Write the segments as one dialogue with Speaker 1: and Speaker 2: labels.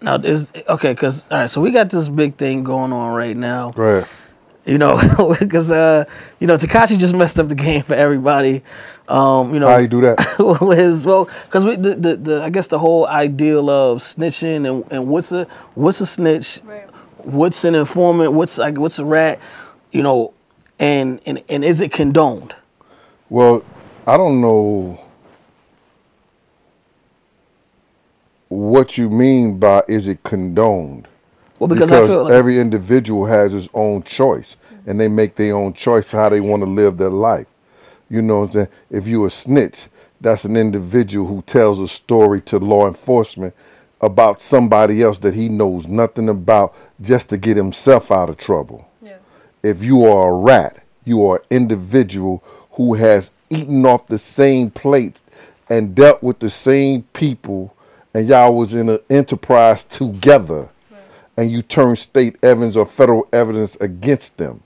Speaker 1: Now is okay because all right. So we got this big thing going on right now.
Speaker 2: Right.
Speaker 1: You know, because uh, you know, Tekashi just messed up the game for everybody. Um, you know,
Speaker 2: How you do that?
Speaker 1: with his well, because the, the the I guess the whole ideal of snitching and, and what's a what's a snitch,
Speaker 3: Right.
Speaker 1: what's an informant, what's like what's a rat, you know, and and and is it condoned?
Speaker 2: Well, I don't know what you mean by is it condoned.
Speaker 1: Well, because, I feel like,
Speaker 2: every individual has his own choice and they make their own choice how they want to live their life. You know what I'm saying? If you a snitch, that's an individual who tells a story to law enforcement about somebody else that he knows nothing about just to get himself out of trouble.
Speaker 3: Yeah.
Speaker 2: If you are a rat, you are an individual who has eaten off the same plates and dealt with the same people and y'all was in an enterprise together and you turn state evidence or federal evidence against them,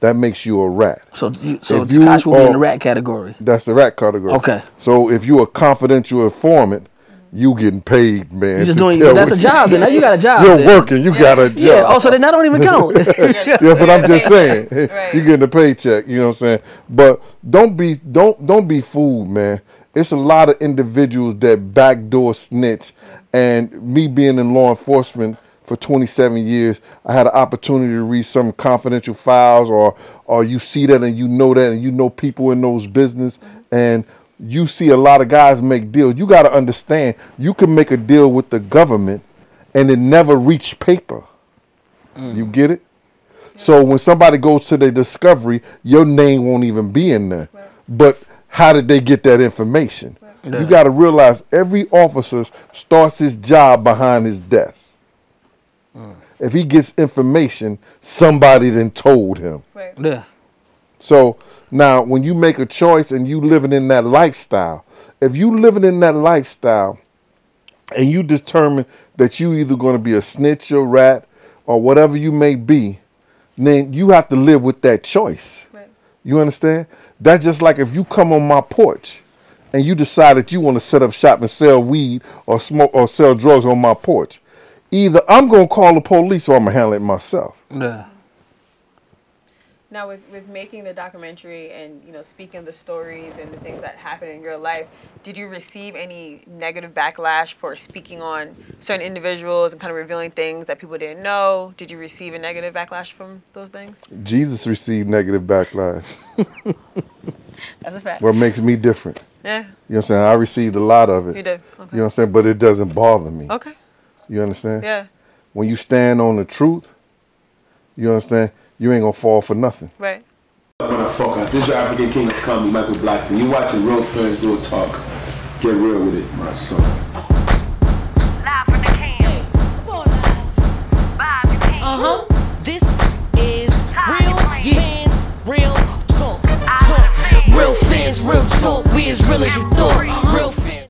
Speaker 2: that makes you a rat.
Speaker 1: so you, so
Speaker 2: if you
Speaker 1: Tekashi will be in the rat category.
Speaker 2: That's the rat category.
Speaker 1: Okay.
Speaker 2: So if you're a confidential informant, you getting paid, man.
Speaker 1: You just doing
Speaker 2: tell
Speaker 1: that's a job. Then now you got a job.
Speaker 2: You're
Speaker 1: then.
Speaker 2: working. You got a job.
Speaker 1: Oh, yeah. Also, then that don't even count.
Speaker 2: Yeah, but I'm just saying,
Speaker 3: Right.
Speaker 2: you getting a paycheck. You know what I'm saying? But don't be don't don't be fooled, man. It's a lot of individuals that backdoor snitch, and me being in law enforcement for 27 years, I had an opportunity to read some confidential files, or or you see that and you know that, and you know people in those business, and you see a lot of guys make deals. You got to understand, you can make a deal with the government, and it never reach paper. You get it? So when somebody goes to the discovery, your name won't even be in there. But how did they get that information?
Speaker 1: Yeah.
Speaker 2: You got to realize every officer starts his job behind his desk. Mm. If he gets information, somebody then told him.
Speaker 3: Right.
Speaker 1: yeah.
Speaker 2: So now, when you make a choice and you living in that lifestyle, if you living in that lifestyle, and you determine that you either going to be a snitch or rat or whatever you may be, then you have to live with that choice.
Speaker 3: Right.
Speaker 2: You understand? That's just like if you come on my porch and you decide that you want to set up shop and sell weed or smoke or sell drugs on my porch. Either I'm gonna call the police or I'm gonna handle it myself.
Speaker 1: Yeah.
Speaker 3: Now, with, with making the documentary and you know speaking of the stories and the things that happen in your life, did you receive any negative backlash for speaking on certain individuals and kind of revealing things that people didn't know? Did you receive a negative backlash from those things?
Speaker 2: Jesus received negative backlash.
Speaker 3: That's a fact.
Speaker 2: What makes me different?
Speaker 3: yeah,
Speaker 2: You know what I'm saying? I received a lot of it.
Speaker 3: you did.
Speaker 2: You know what I'm saying? But it doesn't bother me.
Speaker 3: Okay.
Speaker 2: You understand?
Speaker 3: Yeah.
Speaker 2: When you stand on the truth, you understand? you ain't gonna fall for nothing.
Speaker 3: Right.
Speaker 4: Motherfuckers, this is your African King of Comedy, Michael Blackson. You watching Real Fans, Real Talk. Get real with it, my son. Live
Speaker 5: from the camp. Uh
Speaker 6: huh. This is real fans, real talk. Real fans, real talk. We as real as you thought.